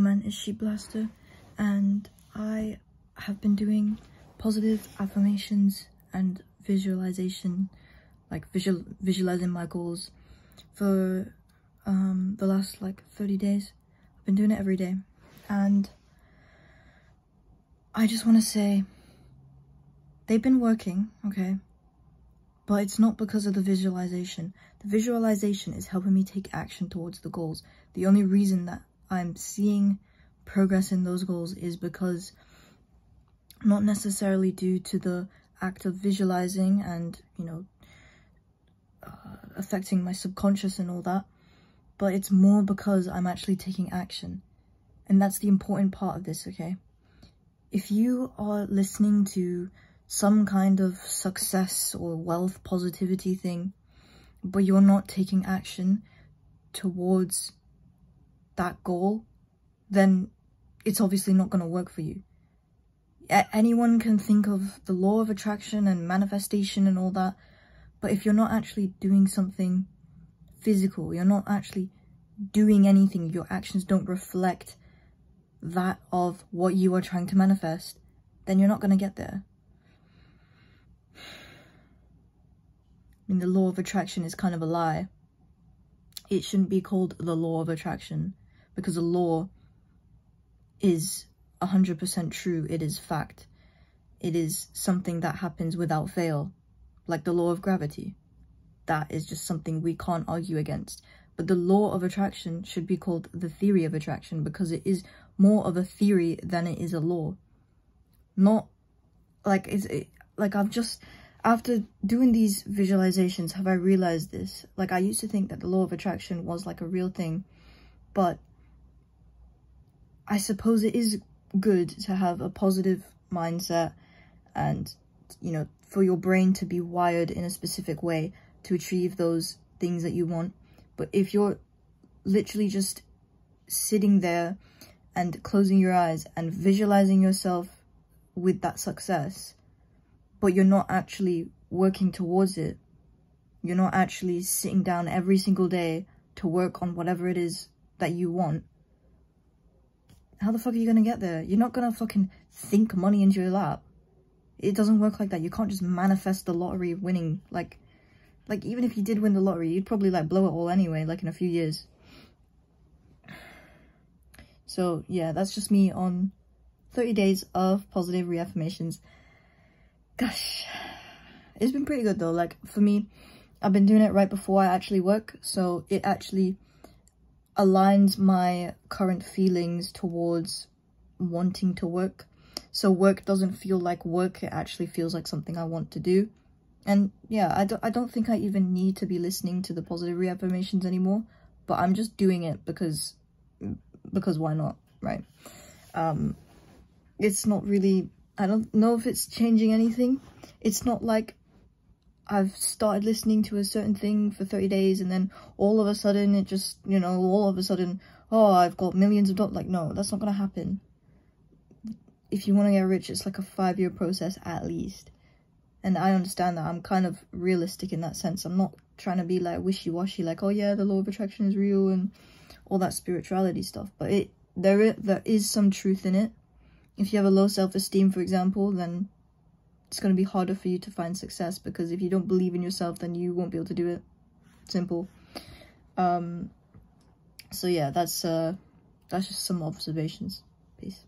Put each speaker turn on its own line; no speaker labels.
man is Sheep Blaster? And I have been doing positive affirmations and visualization like visual visualizing my goals for um the last like 30 days. I've been doing it every day. And i just want to say they've been working okay? But it's not because of the visualization. The visualization is helping me take action towards the goals. The only reason that I'm seeing progress in those goals is because not necessarily due to the act of visualizing and, you know, uh, affecting my subconscious and all that, but it's more because I'm actually taking action. And that's the important part of this, okay? If you are listening to some kind of success or wealth positivity thing, but you're not taking action towards that goal, then it's obviously not going to work for you. Anyone can think of the law of attraction and manifestation and all that, but if you're not actually doing something physical, you're not actually doing anything, your actions don't reflect that of what you are trying to manifest, then you're not going to get there. I mean, the law of attraction is kind of a lie. It shouldn't be called the law of attraction because the law is 100% true. It is fact. It is something that happens without fail, like the law of gravity. That is just something we can't argue against. But the law of attraction should be called the theory of attraction because it is more of a theory than it is a law. Not like it's it, like I've just after doing these visualizations have I realized this. Like I used to think that the law of attraction was like a real thing, but I suppose it is good to have a positive mindset and, you know, for your brain to be wired in a specific way to achieve those things that you want. But if you're literally just sitting there and closing your eyes and visualizing yourself with that success, but you're not actually working towards it, you're not actually sitting down every single day to work on whatever it is that you want, how the fuck are you gonna get there? You're not gonna fucking think money into your lap. It doesn't work like that. You can't just manifest the lottery of winning. Like, like even if you did win the lottery, you'd probably like blow it all anyway, like in a few years. So yeah, that's just me on 30 days of positive reaffirmations. Gosh, it's been pretty good though. Like for me, I've been doing it right before I actually work. So it actually aligns my current feelings towards wanting to work. So work doesn't feel like work, it actually feels like something I want to do. And yeah, I don't, I don't think I even need to be listening to the positive reaffirmations anymore, but I'm just doing it because, because why not, right? Um, it's not really, I don't know if it's changing anything. It's not like I've started listening to a certain thing for 30 days and then all of a sudden it just, you know, all of a sudden, oh, I've got millions of dollars. Like, no, that's not going to happen. If you want to get rich, it's like a five-year process at least. And I understand that. I'm kind of realistic in that sense. I'm not trying to be like wishy-washy, like, oh yeah, the law of attraction is real and all that spirituality stuff. But it there is, there is some truth in it. If you have a low self-esteem, for example, then it's going to be harder for you to find success because if you don't believe in yourself, then you won't be able to do it. Simple. Um, so yeah, that's, uh, that's just some observations. Peace.